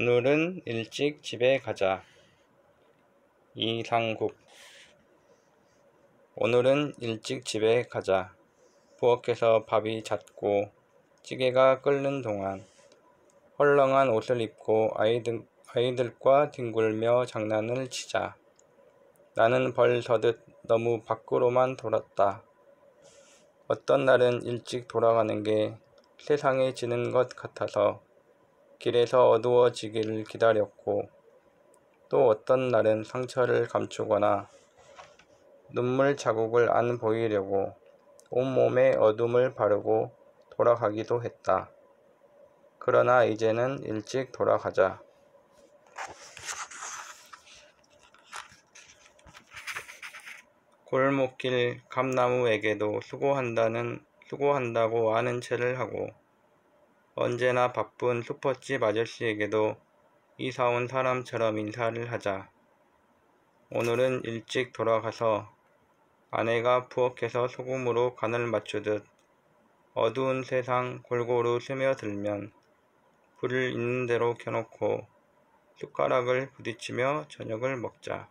오늘은 일찍 집에 가자. 이상국 오늘은 일찍 집에 가자. 부엌에서 밥이 잦고 찌개가 끓는 동안 헐렁한 옷을 입고 아이들, 아이들과 뒹굴며 장난을 치자. 나는 벌 서듯 너무 밖으로만 돌았다. 어떤 날은 일찍 돌아가는 게 세상에 지는 것 같아서 길에서 어두워지기를 기다렸고 또 어떤 날은 상처를 감추거나 눈물 자국을 안 보이려고 온몸에 어둠을 바르고 돌아가기도 했다. 그러나 이제는 일찍 돌아가자. 골목길 감나무에게도 수고한다는 수고한다고 아는 체를 하고 언제나 바쁜 슈퍼집 아저씨에게도 이사 온 사람처럼 인사를 하자. 오늘은 일찍 돌아가서 아내가 부엌에서 소금으로 간을 맞추듯 어두운 세상 골고루 스며들면 불을 있는 대로 켜놓고 숟가락을 부딪히며 저녁을 먹자.